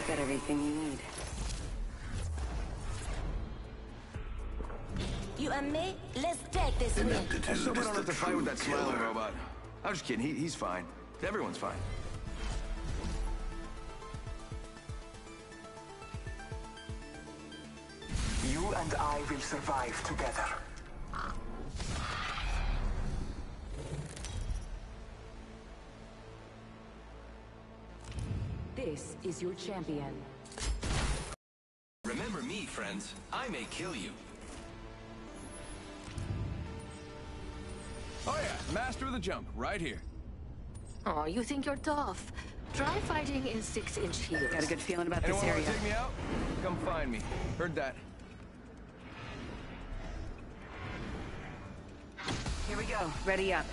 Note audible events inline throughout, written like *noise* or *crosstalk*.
got everything you need. You and me, let's take this win. Ineptitude I still don't the have to fight with that smiling robot. I'm just kidding. He, he's fine. Everyone's fine. You and I will survive together. This is your champion. Remember me, friends. I may kill you. Oh yeah, master of the jump, right here. Oh, you think you're tough? Try fighting in six-inch heels. Got a good feeling about Anyone this area. to take me out? Come find me. Heard that. Here we go. Ready up.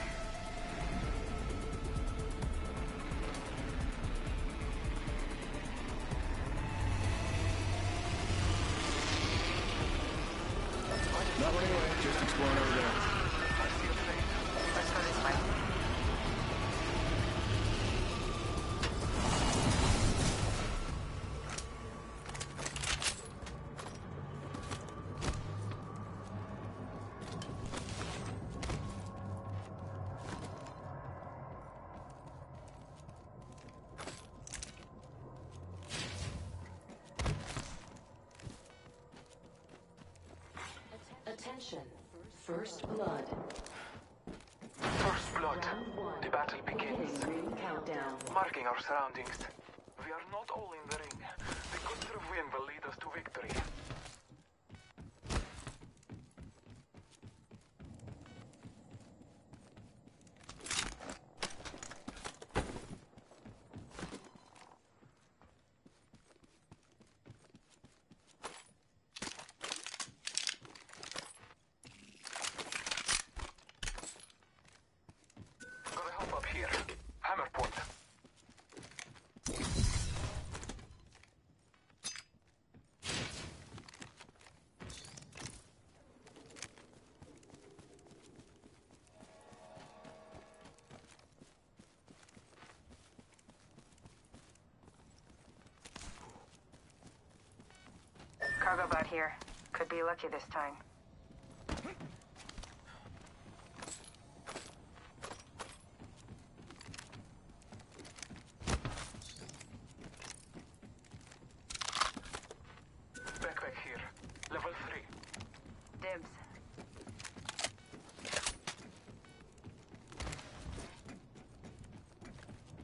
First blood. First blood. The battle begins. Countdown. Marking our surroundings. We are not all in the ring. The guster of wind will lead us to victory. Gotta help up here. Hammer point. Cargo bot here. Could be lucky this time. Backpack here. Level 3. Dibs.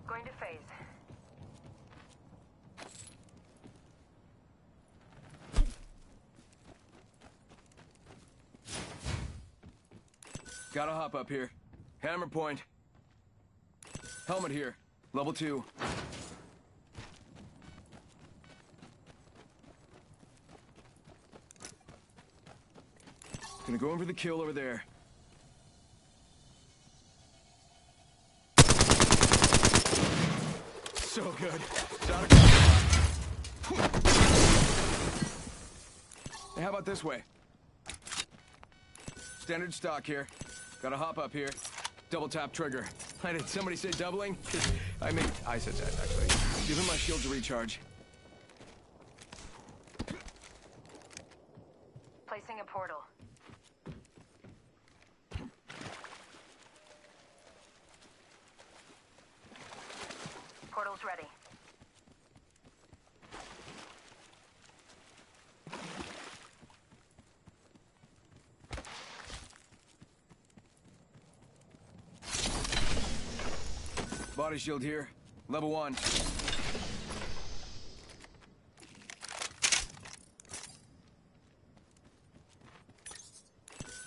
Going to phase. Gotta hop up here. Hammer point. Helmet here. Level two. Gonna go in for the kill over there. So good. How about this way? Standard stock here. Gotta hop up here. Double tap trigger. *laughs* I did somebody say doubling? *laughs* I mean, I said that actually. Give him my shield to recharge. Placing a portal. Portal's ready. Body shield here. Level one.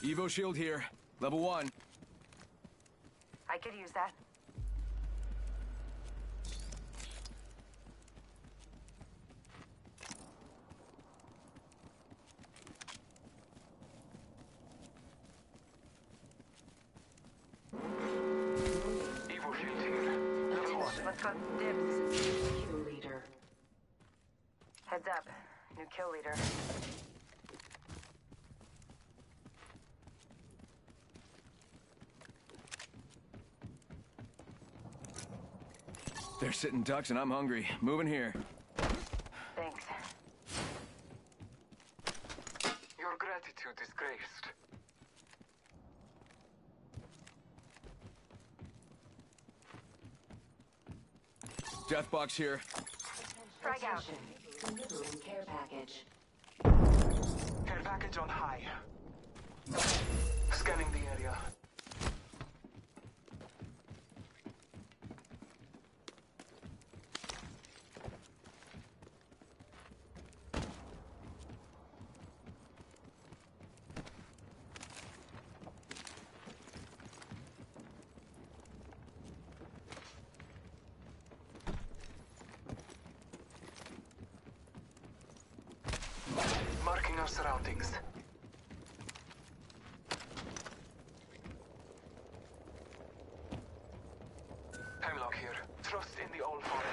Evo shield here. Level one. I could use that. leader. They're sitting ducks and I'm hungry. Moving here. Thanks. Your gratitude is graced. Deathbox here. Frag out. Delivering care package. Care package on high. Scanning the area. Marking our surroundings. Hemlock here. Trust in the All Father.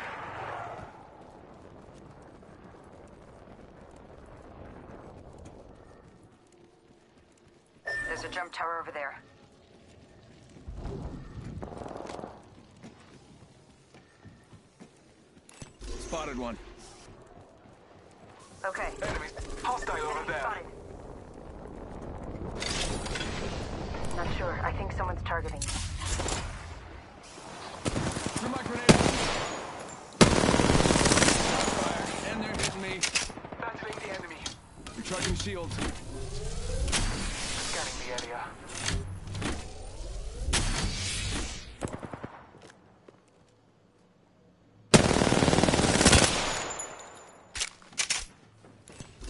There's a jump tower over there. Spotted one. Okay. Enemies. Hostile over there. Spotted. Not sure. I think someone's targeting. Threw my grenade. Fire. And they're hitting me. Battling the enemy. Recharging shields. Scanning the area.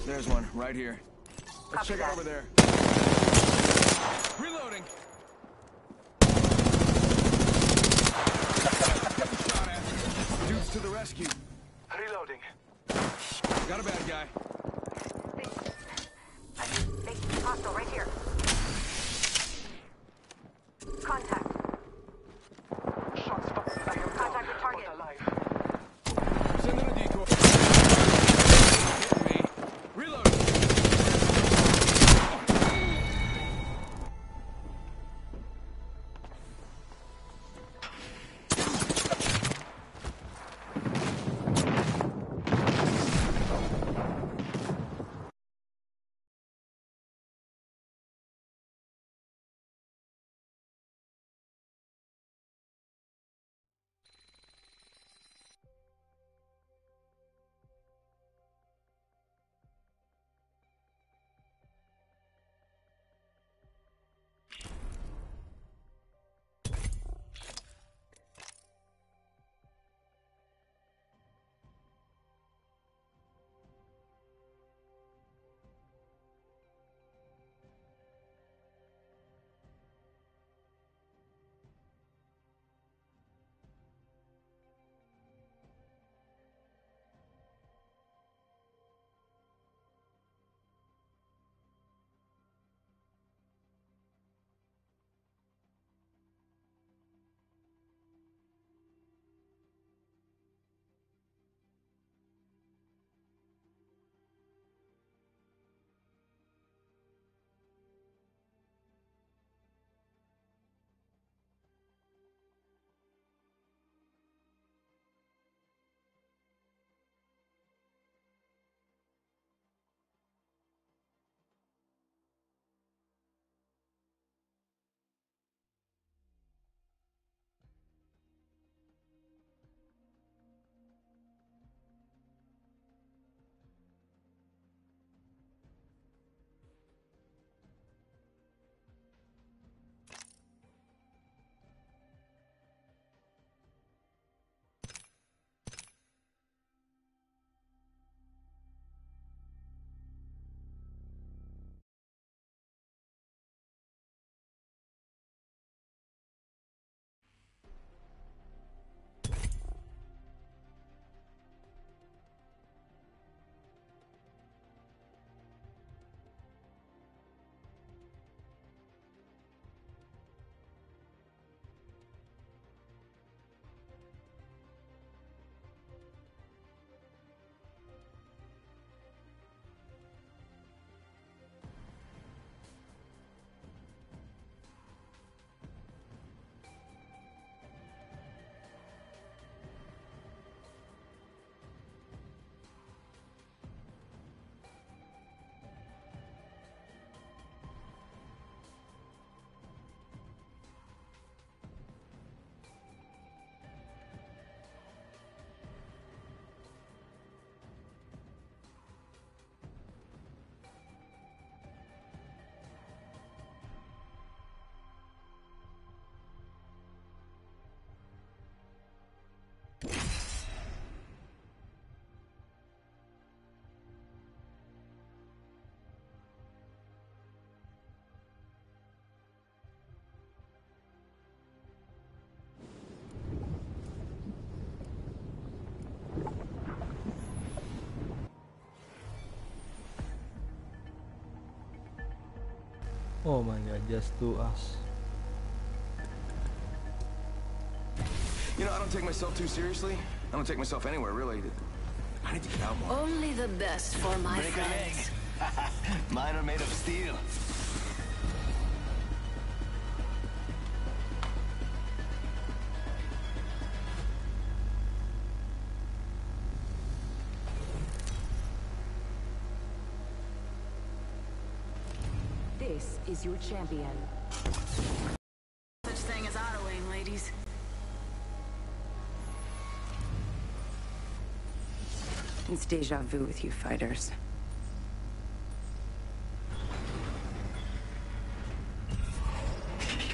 There's one, right here. Let's Copy check that. over there. Reloading. Getting shot at. Dudes to the rescue. Reloading. Got a bad guy. Oh my god, just to us. You know, I don't take myself too seriously. I don't take myself anywhere, really. I need to get out more. Only the best for my Break a leg. friends. *laughs* Mine are made of steel. Is your champion. Such thing as autoing, ladies. It's deja vu with you fighters.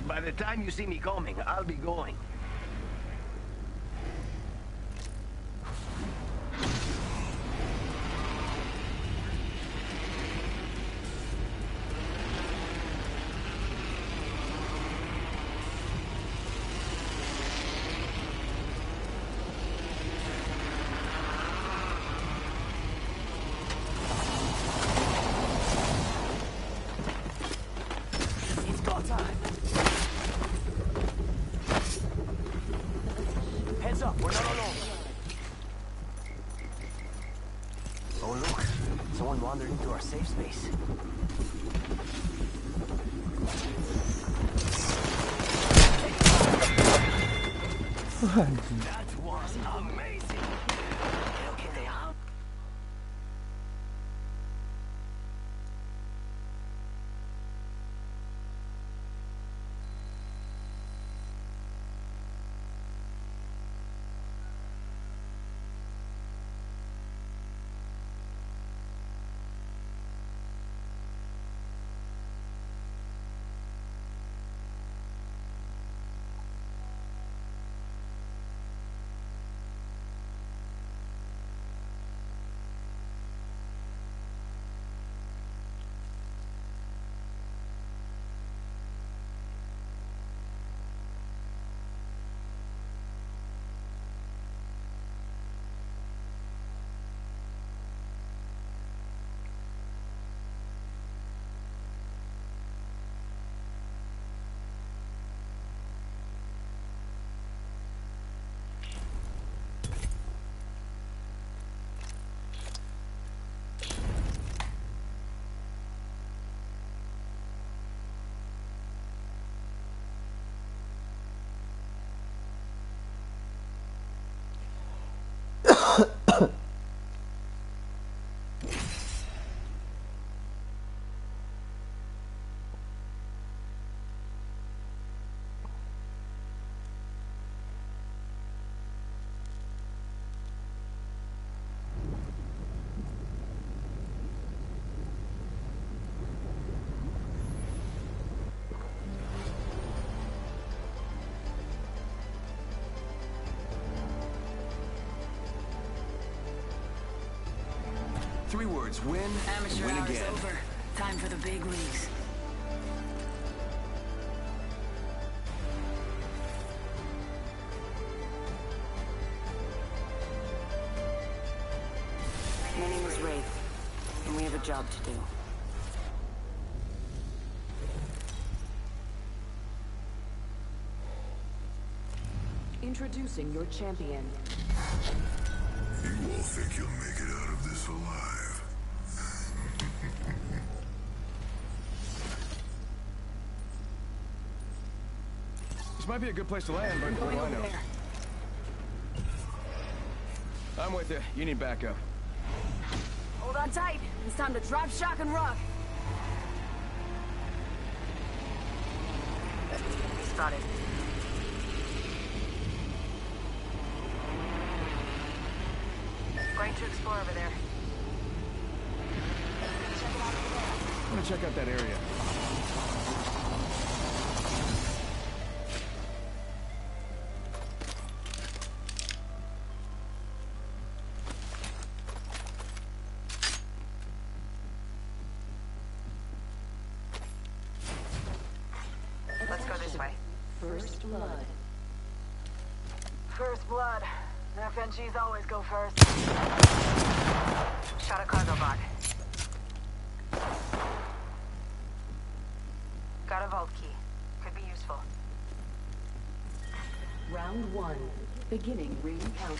By the time you see me coming, I'll be going. Someone wandered into our safe space. Was Three words: win, Amateur win hour's again. over. Time for the big leagues. My name is Wraith, and we have a job to do. Introducing your champion. You all think you'll make it out of this alive? This might be a good place to land, but what do I know? there. I'm with you. You need backup. Hold on tight. It's time to drop, shock, and rock. Spotted. Going to explore over there. I'm gonna check out that area.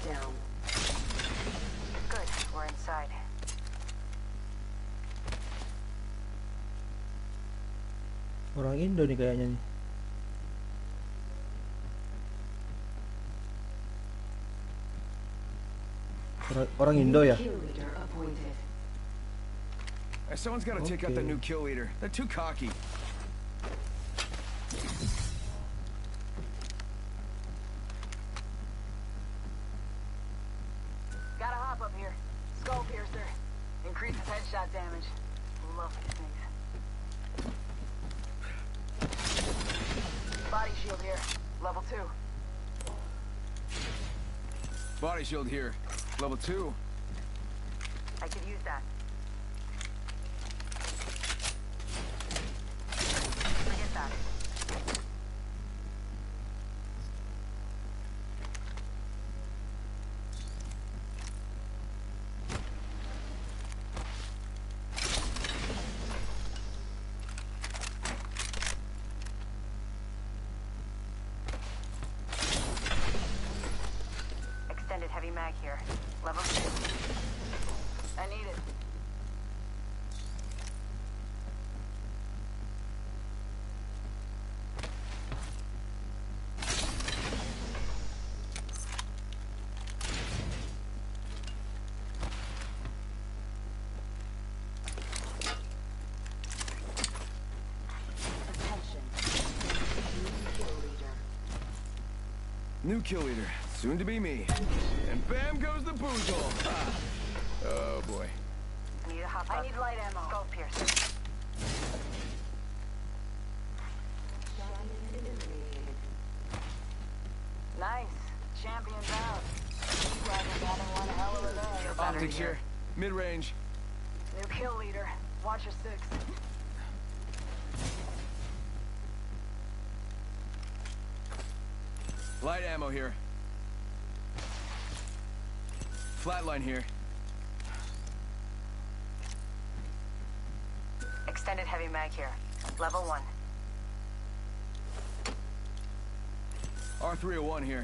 Ring countdown. Good, we're inside. Orang Indo nih kayaknya nih. Orang, orang Indo ya? Kill leader appointed. Someone's got to take out that Okay. new kill leader. They're too cocky. Two. I could use that. That. Extended heavy mag here. Level two. I need it. Attention. Kill leader. New kill leader. Soon to be me. And bam goes the boozle. Ah. Oh boy. I need a hop I need light ammo. Skull piercer. Nice. Champion's out. You guys are having one hell of a day. Optics here. here. Mid-range. New kill leader. Watch your six. Light ammo here. Flatline here. Extended heavy mag here. Level one. R301 here.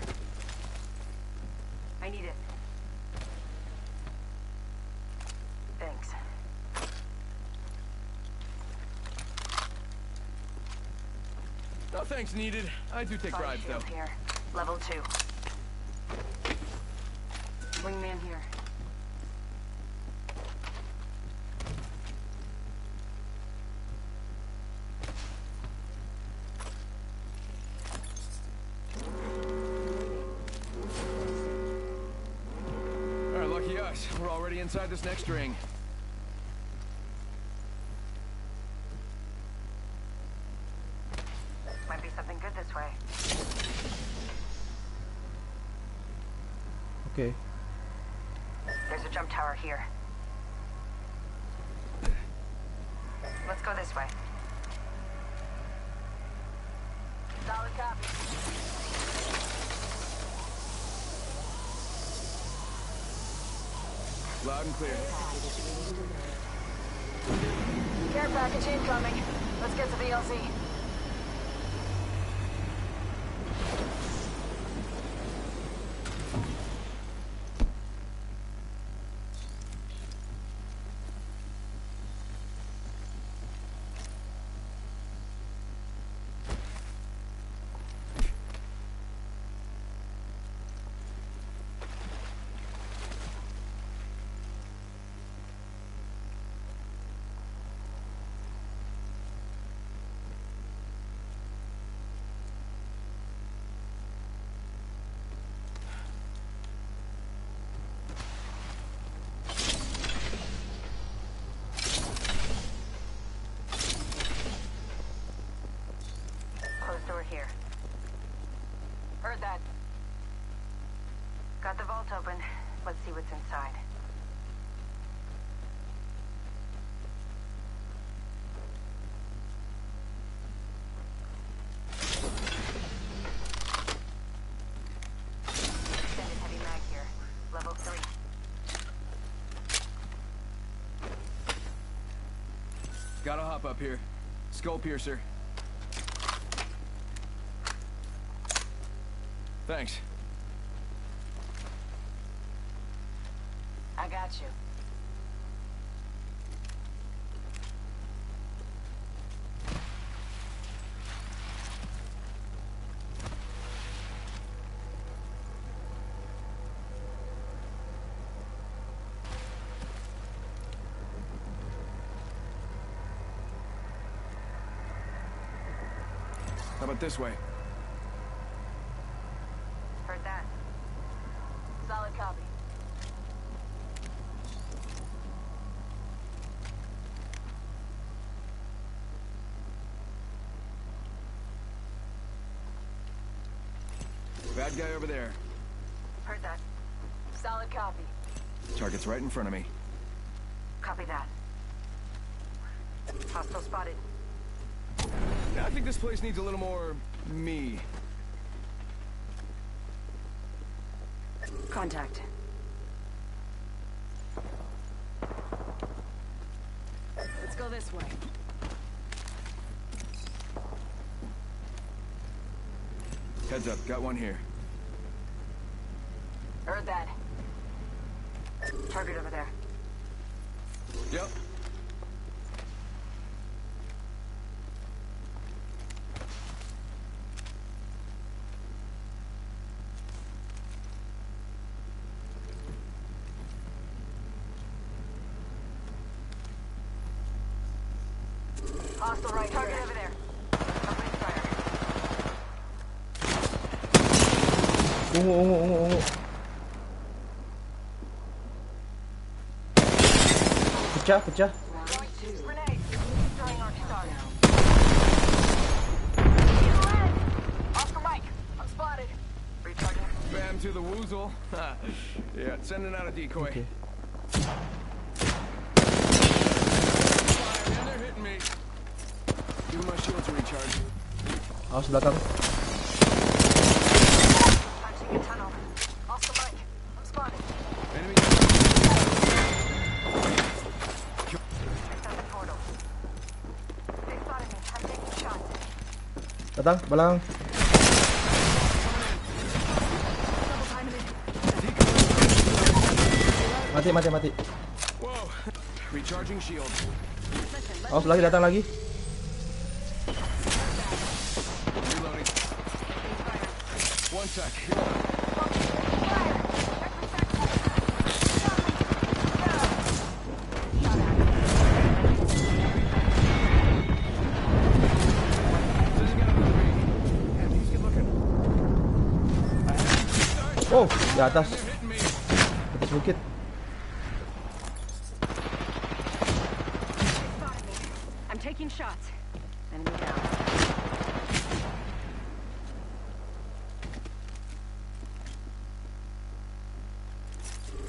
I need it. Thanks. No thanks needed. I do take bribes though. here. Level two. Wingman here. Alright, lucky us. We're already inside this next ring. Might be something good this way. Oke. There's a jump tower here. Let's go this way. Solid copy. Loud clear. Gotta hop up here. Skull piercer. Thanks. About this way? Heard that. Solid copy. Bad guy over there. Heard that. Solid copy. Target's right in front of me. Copy that. Hostile spotted. I think this place needs a little more me. Contact. Let's go this way. Heads up, got one here. Heard that. Target over there. Yep. Hostile right Target here. over there. Opening fire. Ungu, ungu, ungu, ungu. Pecah, pecah. Grenade. Throwing arc star. Oscar Mike, I'm spotted. Recharging. Bam to the woozle. *laughs* yeah, sending out a decoy. Okay. Fire, and they're hitting me. Give my shield to recharge. Awas belakang. Datang, belakang. Mati, mati, mati. Awas lagi, datang lagi. One sec. Di atas. Me. Atas bukit. Spotted. I'm taking shots. Enemy down.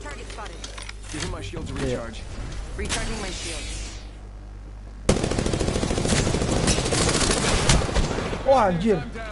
Target spotted. Give him my shield to Yeah. recharge. Recharging my shields. Wah, oh, anjir.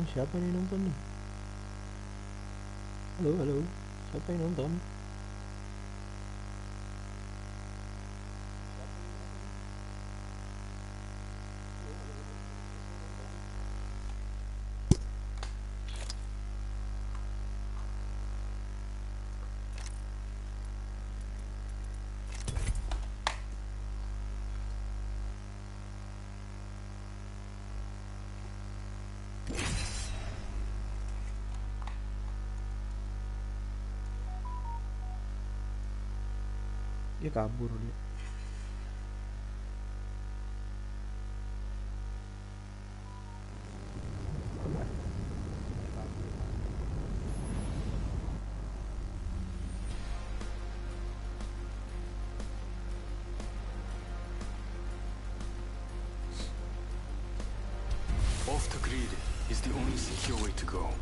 Ini siapa nih nonton nih? Halo, halo. Siapa yang nonton? Dia kabur dia. Off the grid is the only secure way to go.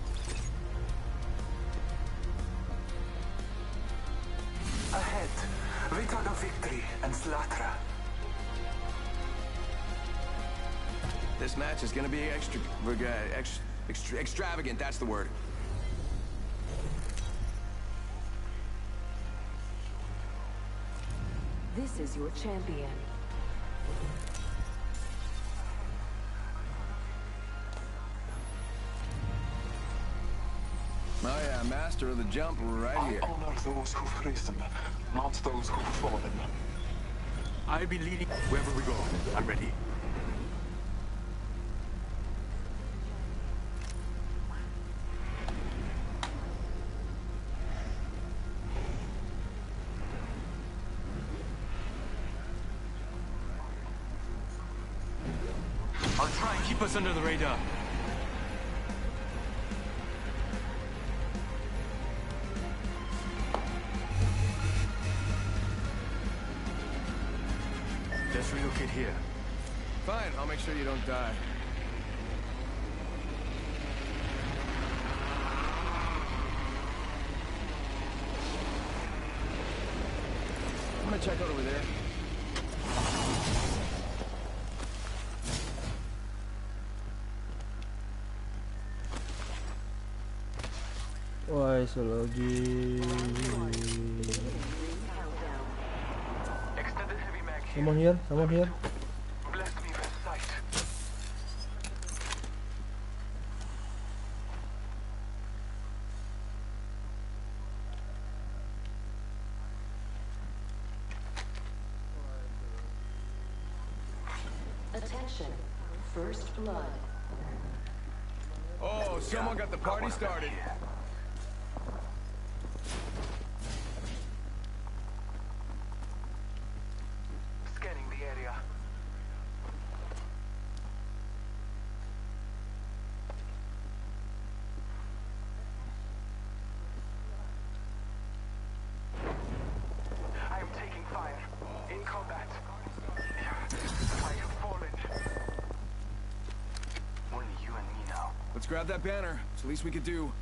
Match is gonna be extra, uh, extra, extra extravagant. That's the word. This is your champion. Oh yeah, master of the jump right I here. honor those who've risen, not those who've fallen. I'll be leading wherever we go. I'm ready. Keep us under the radar. Let's relocate here. Fine, I'll make sure you don't die. I'm gonna check out over there. Wah, iso lagi. Extended heavy mag here. Someone here, someone here. Bless me with sight. Attention. First blood. Oh, someone got the party started. Scanning the area. I am taking fire. In combat. I have fallen. Only you and me now. Let's grab that banner. It's the least we could do.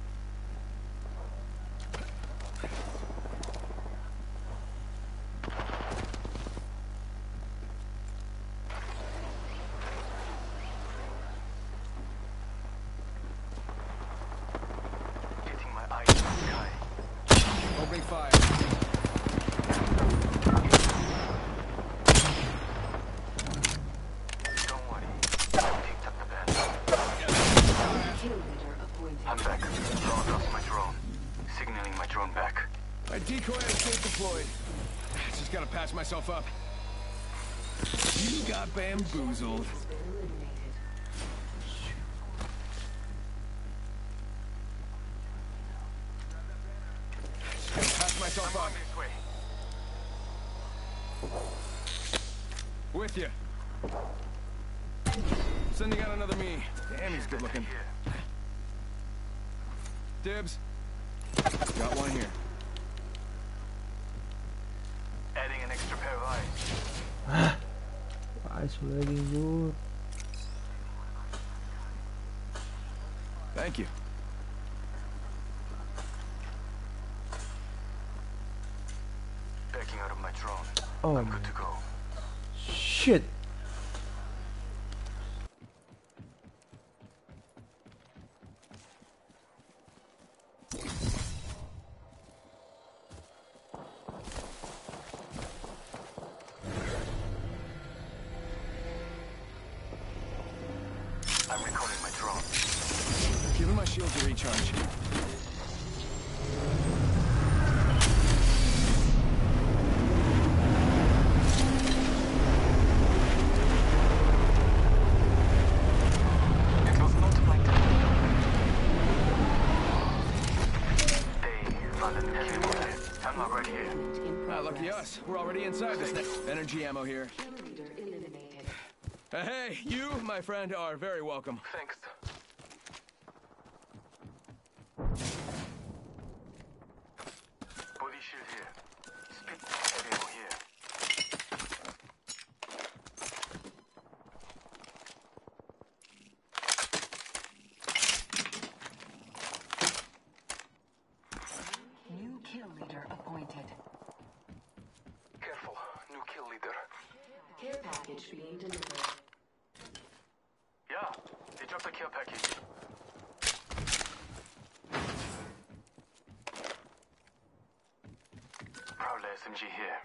Getting my eyes in the sky. Opening fire. Don't worry. I picked up the banner. Kill leader appointed. I'm back. Logged off my drone. Signaling my drone back. My decoy and escape deployed. Just gotta patch myself up. You got bamboozled. Patch myself up. With you. Sending out another me. Damn, he's good looking. Dibs. Got one here. Adding an extra pair of eyes. Wah, iso lagi, bro. Thank you. Backing out of my drone. Oh, I'm good to go. shit. Us. We're already inside this thing. Energy ammo here. Kill leader eliminated. Uh, hey, you, my friend, are very welcome. Thanks. Body shield here. Speed heavy ammo here. New kill leader appointed. Careful, new kill leader. Care package being delivered. Yeah, they dropped the care package. Prowler SMG here.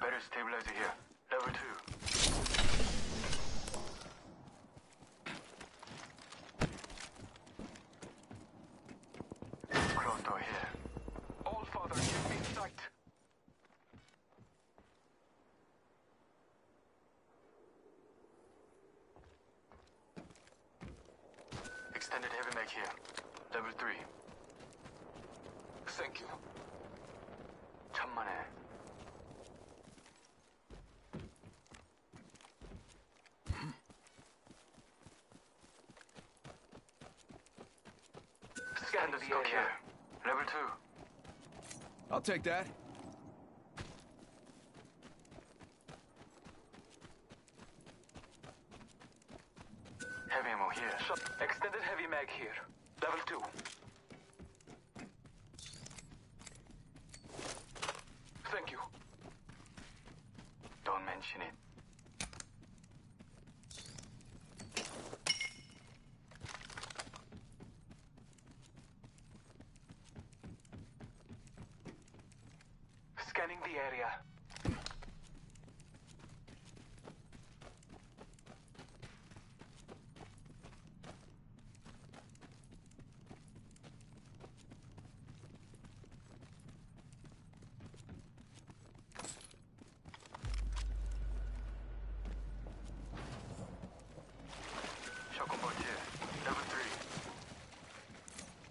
Barrel stabilizer here. Level 2. Closed door here. All father, give me sight. Extended heavy mag here. Level 3. Thank you. 천만에. Scan the stock here. Level 2. I'll take that.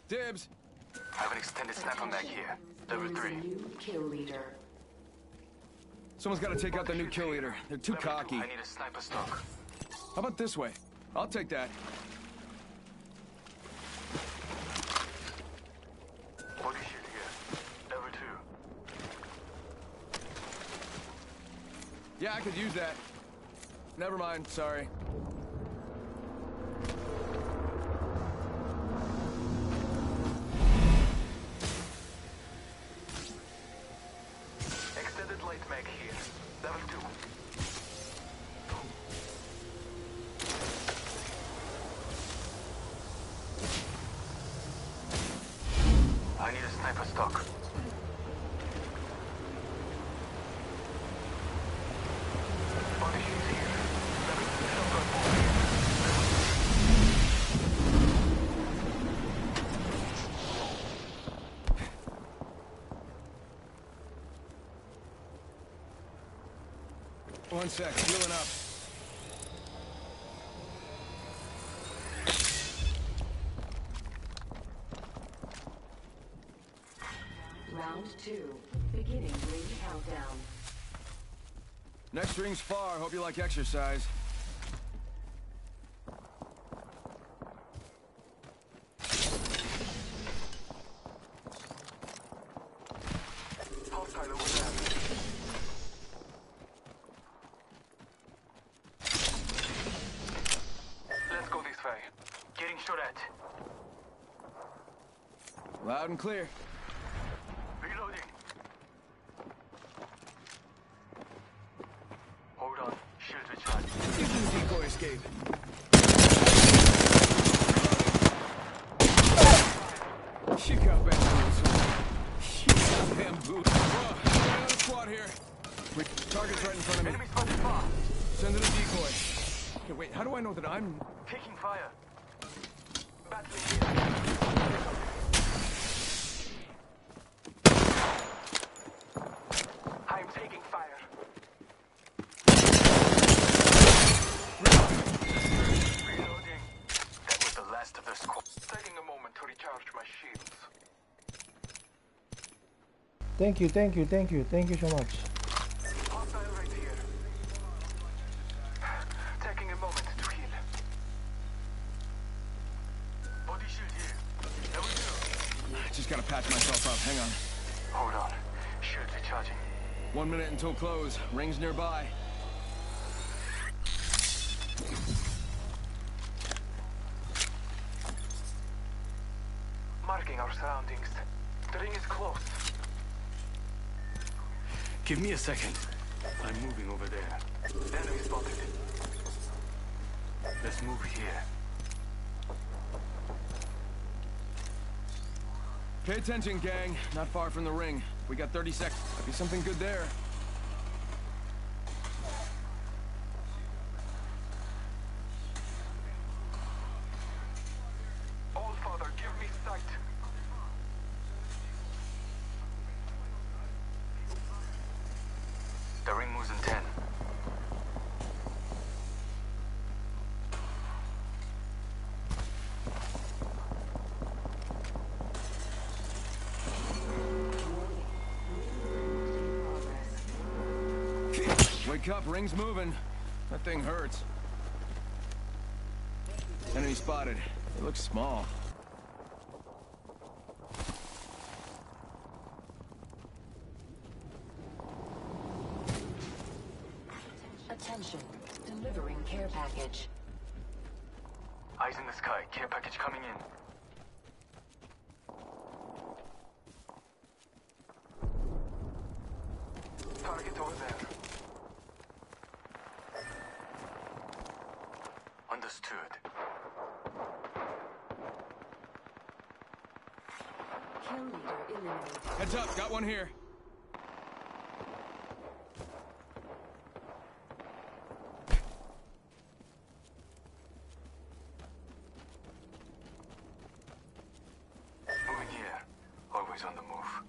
Dibs. I have an extended sniper mag here. Level 3. a new kill leader. Someone's got to take out the new kill leader. They're too Level two, cocky. I need a sniper stock. How about this way? I'll take that. Body shield here. Level 2. Yeah, I could use that. Never mind, sorry. Sec, healing up. Round two. Beginning ring countdown. Next ring's far. Hope you like exercise. Hostile over there. Let's go this way. Getting shot at. Loud and clear. Reloading. Hold on. Shield recharge. You can decoy escape. She got bamboozled. She got bamboozled. Whoa, another squad here. Wait, target's right in front of me. Enemy spotted far. Send it a decoy. Okay, wait, how do I know that I'm... Taking fire. Battling here. I'm taking fire. Reloading. That was the last of Thank you, thank you, thank you, thank you so much. Hostile right here. Taking a moment to heal. Body shield here. There we go. Just gotta patch myself up. Hang on. Hold on. Shield recharging. One minute until close. Rings nearby. Give me a second. I'm moving over there. Enemy spotted. Let's move here. Pay attention, gang. Not far from the ring. We got 30 seconds. Might be something good there. Up, ring's moving. That thing hurts. Enemy spotted. It looks small. Attention. Delivering care package. Eyes in the sky. Care package coming in. Target over there. Understood. Kill leader eliminated. Heads up, got one here. Moving here. Always on the move.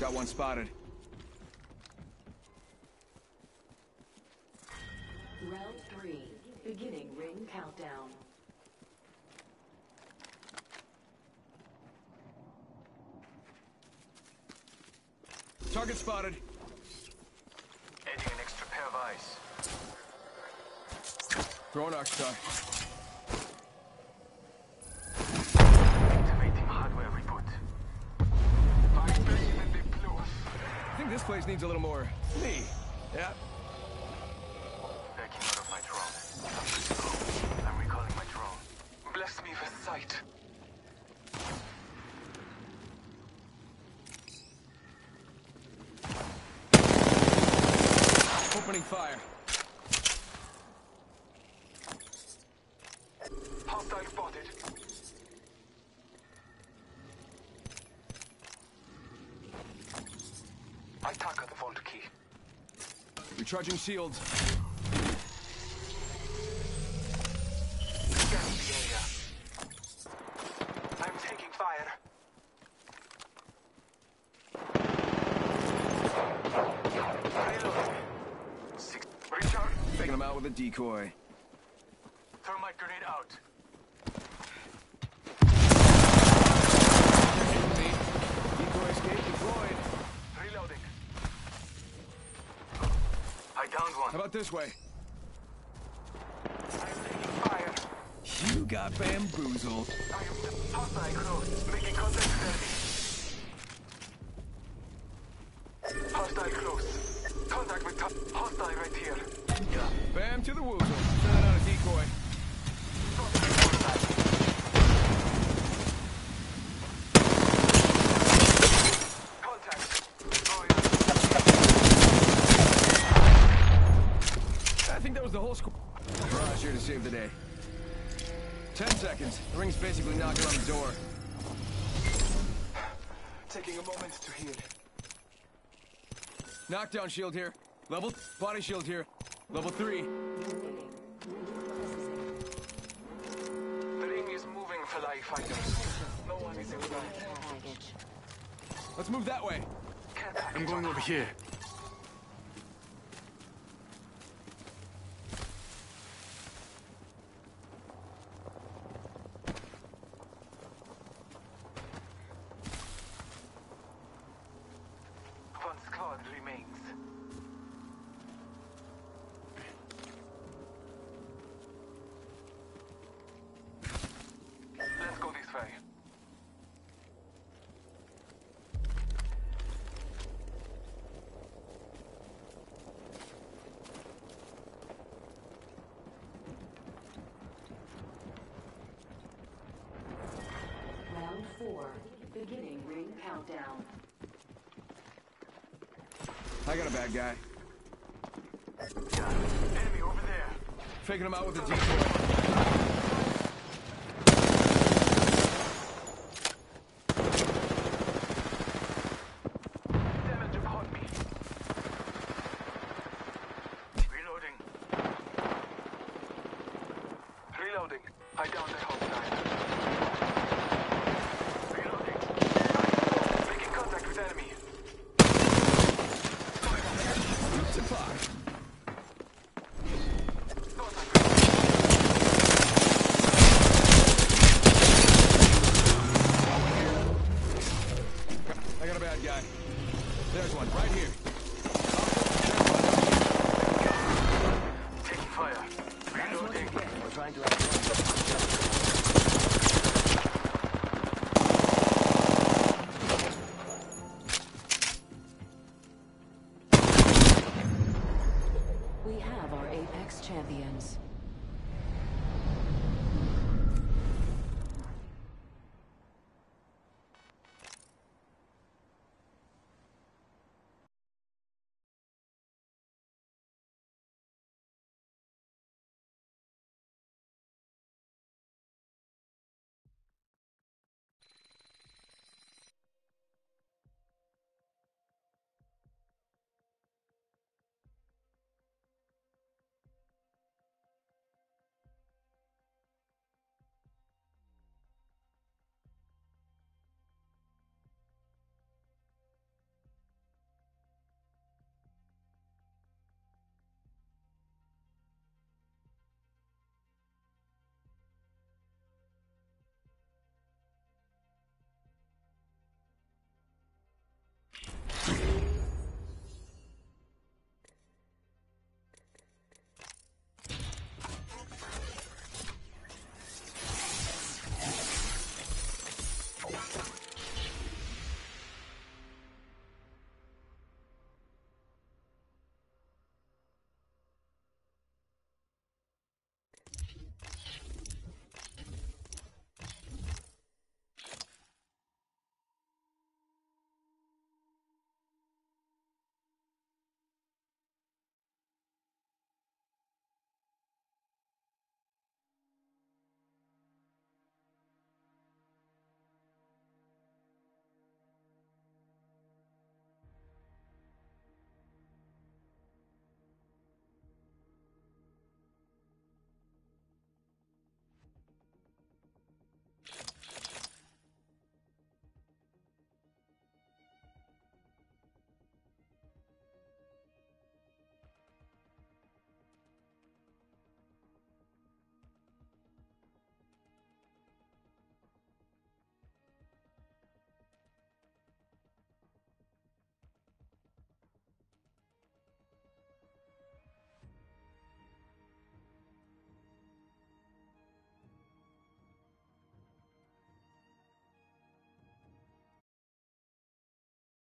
Got one spotted. Round three. Beginning ring countdown. Target spotted. Adding an extra pair of eyes. Throw an arc star. Activating hardware reboot. I believe in the plus. I think this place needs a little more me. Yeah. Opening fire. Hostile spotted. I target the vault key. Recharging shields. Scanning the area. I'm taking fire. Reloading. Six. Recharge. Taking them out with a decoy. Thermite grenade out. Decoy escape deployed. Reloading. I downed one. How about this way? I'm taking fire. You got bamboozled. I am hostile close. Making contact with Knockdown shield here. Level body shield here. Level three. The ring is moving, Fly fighters. No one is in sight. Care package. Let's move that way. I'm going over here. guy. Enemy over there. Faking him out with a decoy.